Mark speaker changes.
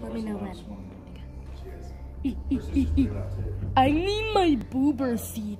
Speaker 1: Let me know when. I need my boober seat.